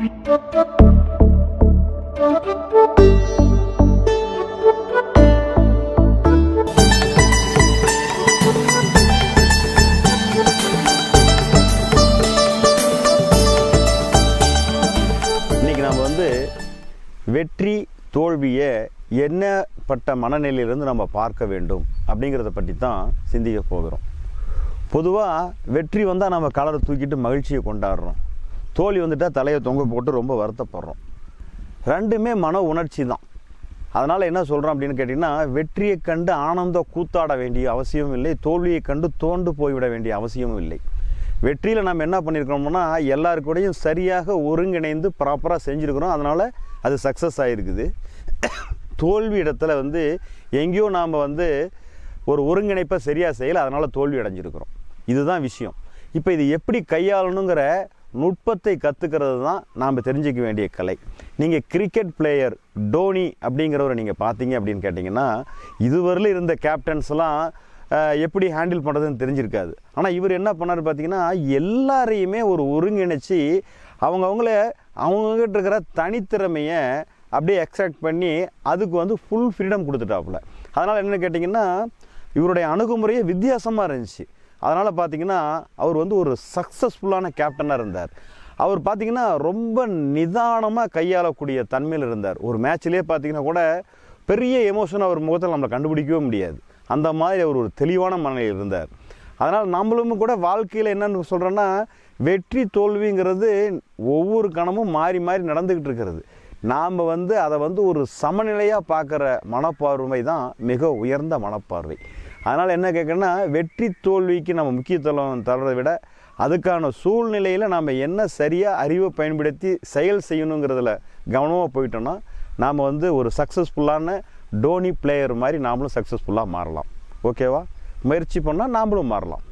இன்னைக்கு நம்ம வந்து வெற்றி தோல்வியை என்னப்பட்ட மனநிலையிலிருந்து நம்ம பார்க்க வேண்டும் அப்படிங்கிறத பற்றி தான் சிந்திக்க போகிறோம். பொதுவாக வெற்றி வந்தால் நம்ம கலரை தூக்கிட்டு மகிழ்ச்சியை கொண்டாடுறோம். தோழி வந்துட்டால் தலையை தொங்க போட்டு ரொம்ப வருத்தப்படுறோம். ரெண்டுமே மன உணர்ச்சி தான். அதனால் என்ன சொல்கிறோம் அப்படின்னு கேட்டிங்கன்னா வெற்றியை கண்டு ஆனந்த கூத்தாட வேண்டிய அவசியமும் இல்லை தோல்வியை கண்டு தோண்டு போய்விட வேண்டிய அவசியமும் இல்லை. வெற்றியில் நம்ம என்ன பண்ணியிருக்கிறோம்னா எல்லாருக்கூடையும் சரியாக ஒருங்கிணைந்து ப்ராப்பராக செஞ்சுருக்கிறோம். அதனால் அது சக்ஸஸ் ஆகிருக்குது தோல்வி இடத்துல வந்து எங்கேயோ நாம் வந்து ஒரு ஒருங்கிணைப்பை சரியாக செய்யலை அதனால் தோல்வி அடைஞ்சிருக்கிறோம். இதுதான் விஷயம். இப்போ இது எப்படி கையாளணுங்கிற நுட்பத்தை கற்றுக்கிறது தான் நாம் தெரிஞ்சிக்க வேண்டிய கலை. நீங்கள் கிரிக்கெட் பிளேயர் டோனி அப்படிங்கிறவரை நீங்கள் பார்த்தீங்க அப்படின்னு கேட்டிங்கன்னா இதுவரையிலும் இருந்த கேப்டன்ஸ்லாம் எப்படி ஹேண்டில் பண்ணுறதுன்னு தெரிஞ்சிருக்காது. ஆனால் இவர் என்ன பண்ணார் பார்த்தீங்கன்னா எல்லாரையுமே ஒரு ஒருங்கிணைச்சி அவங்கவுங்கள அவங்கக்கிட்ட இருக்கிற தனித்திறமையை அப்படியே எக்ஸாக்ட் பண்ணி அதுக்கு வந்து ஃபுல் ஃப்ரீடம் கொடுத்துட்டாப்புல. அதனால் என்னென்னு கேட்டிங்கன்னா இவருடைய அணுகுமுறையே வித்தியாசமாக இருந்துச்சு. அதனால் பார்த்தீங்கன்னா அவர் வந்து ஒரு சக்ஸஸ்ஃபுல்லான கேப்டனாக இருந்தார். அவர் பார்த்தீங்கன்னா ரொம்ப நிதானமாக கையாளக்கூடிய தன்மையில் இருந்தார். ஒரு மேட்ச்லேயே பார்த்தீங்கன்னா கூட பெரிய எமோஷன் அவர் முகத்தில் நம்மளை கண்டுபிடிக்கவே முடியாது. அந்த மாதிரி அவர் ஒரு தெளிவான மனநிலையில் இருந்தார். அதனால் நம்மளும் கூட வாழ்க்கையில் என்னென்னு சொல்கிறோன்னா வெற்றி தோல்விங்கிறது ஒவ்வொரு கணமும் மாறி மாறி நடந்துக்கிட்டு இருக்கிறது. நாம் வந்து அதை வந்து ஒரு சமநிலையாக பார்க்குற மனப்பார்வை தான் மிக உயர்ந்த மனப்பார்வை. அதனால் என்ன கேட்குறேன்னா வெற்றி தோல்விக்கு நம்ம முக்கியத்துவம் தர்றதை விட அதுக்கான சூழ்நிலையில் நாம் என்ன சரியாக அறிவை பயன்படுத்தி செயல் செய்யணுங்கிறதுல கவனமாக போயிட்டோம்னா நாம் வந்து ஒரு சக்ஸஸ்ஃபுல்லான டோனி பிளேயர் மாதிரி நாமளும் சக்ஸஸ்ஃபுல்லாக மாறலாம். ஓகேவா முயற்சி பண்ணால் நாமளும் மாறலாம்.